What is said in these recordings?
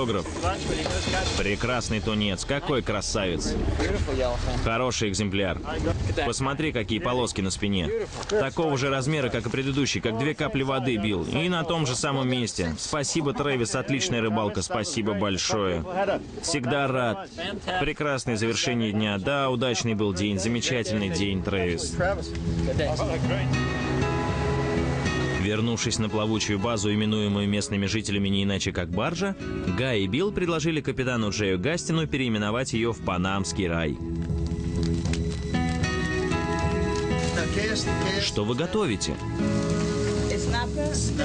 Фотограф. Прекрасный тунец, какой красавец. Хороший экземпляр. Посмотри, какие полоски на спине. Такого же размера, как и предыдущий, как две капли воды бил. И на том же самом месте. Спасибо, Трэвис, отличная рыбалка, спасибо большое. Всегда рад. Прекрасное завершение дня. Да, удачный был день, замечательный день, Трэвис. Вернувшись на плавучую базу, именуемую местными жителями не иначе как баржа, Гай и Билл предложили капитану Джею Гастину переименовать ее в Панамский рай. Что вы готовите?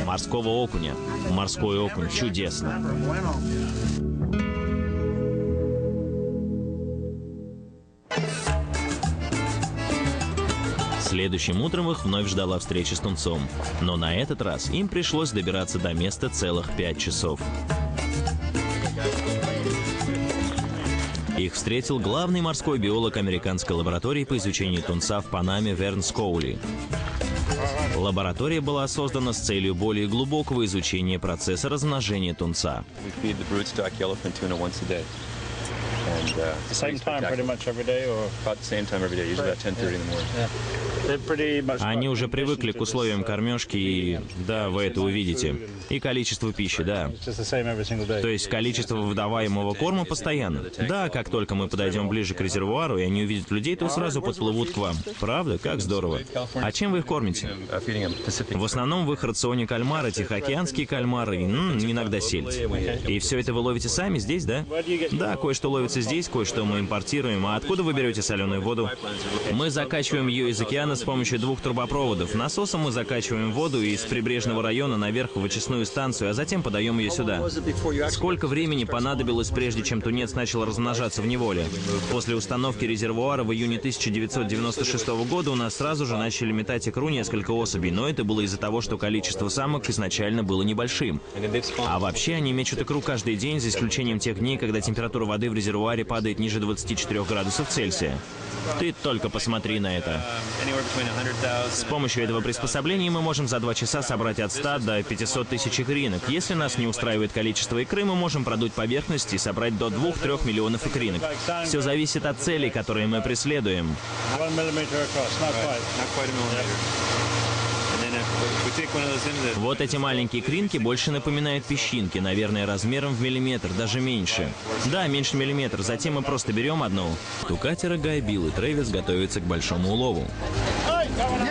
Морского окуня. Морской окунь. Чудесно. Следующим утром их вновь ждала встреча с Тунцом. Но на этот раз им пришлось добираться до места целых пять часов. Их встретил главный морской биолог американской лаборатории по изучению тунца в Панаме Верн Скоули. Лаборатория была создана с целью более глубокого изучения процесса размножения тунца. And uh, Same time pretty much every day, or About the same time every day, usually about 10:30 in the morning. yeah, they're pretty much. Они уже привыкли к условиям кормежки и... Да, вы это увидите. И количеству пищи, да. То есть количество выдаваемого корма постоянно. Да, как только мы подойдем ближе к резервуару, и они увидят людей, то сразу подплывут к вам. Правда? Как здорово. А чем вы их кормите? В основном в их рационе кальмары, тихоокеанские кальмары, и, м, иногда сельдь. И все это вы ловите сами здесь, да? Да, кое-что ловится здесь, кое-что мы импортируем. А откуда вы берете соленую воду? Мы закачиваем ее из океана с помощью двух трубопроводов. Насосом мы закачиваем воду из прибрежного района наверх в очистную станцию, а затем подаем ее сюда. Сколько времени понадобилось, прежде чем тунец начал размножаться в неволе? После установки резервуара в июне 1996 года у нас сразу же начали метать икру несколько особей, но это было из-за того, что количество самок изначально было небольшим. А вообще они мечут икру каждый день, за исключением тех дней, когда температура воды в резервуаре падает ниже 24 градусов Цельсия. Ты только посмотри на это. Anywhere between 100,000 С помощью этого приспособления мы можем за два часа собрать от 100 до 500 тысяч икринок. Если нас не устраивает количество икры, мы можем продуть поверхность и собрать до 2-3 миллионов икринок. Все зависит от целей, которые мы преследуем. Вот эти маленькие кринки больше напоминают песчинки, наверное, размером в миллиметр, даже меньше. Да, меньше миллиметра. Затем мы просто берем одну. У катера Гай, Билл и Трэвис готовятся к большому улову.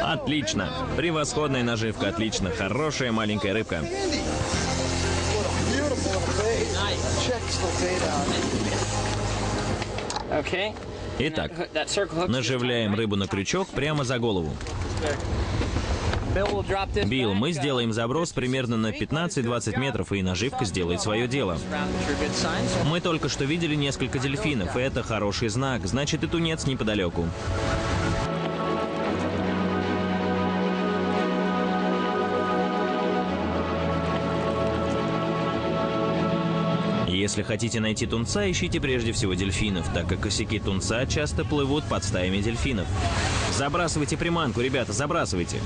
Отлично. Превосходная наживка, отлично. Хорошая маленькая рыбка. Итак, наживляем рыбу на крючок прямо за голову. Билл, мы сделаем заброс примерно на 15-20 метров, и наживка сделает свое дело. Мы только что видели несколько дельфинов, и это хороший знак, значит и тунец неподалеку. Если хотите найти тунца, ищите прежде всего дельфинов, так как косяки тунца часто плывут под стаями дельфинов. Забрасывайте приманку, ребята, забрасывайте.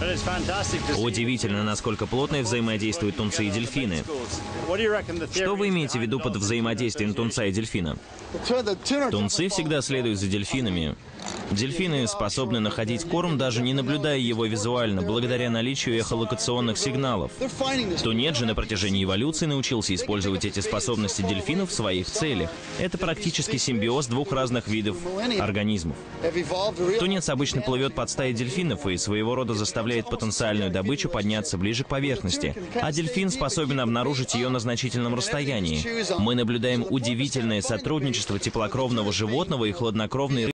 Удивительно, насколько плотно взаимодействуют тунцы и дельфины. Что вы имеете в виду под взаимодействием тунца и дельфина? Тунцы всегда следуют за дельфинами. Дельфины способны находить корм, даже не наблюдая его визуально, благодаря наличию эхолокационных сигналов. Тунец же на протяжении эволюции научился использовать эти способности дельфинов в своих целях. Это практически симбиоз двух разных видов организмов. Тунец обычно плывет под стаей дельфинов и своего рода заставляет потенциальную добычу подняться ближе к поверхности, а дельфин способен обнаружить ее на значительном расстоянии. Мы наблюдаем удивительное сотрудничество теплокровного животного и хладнокровной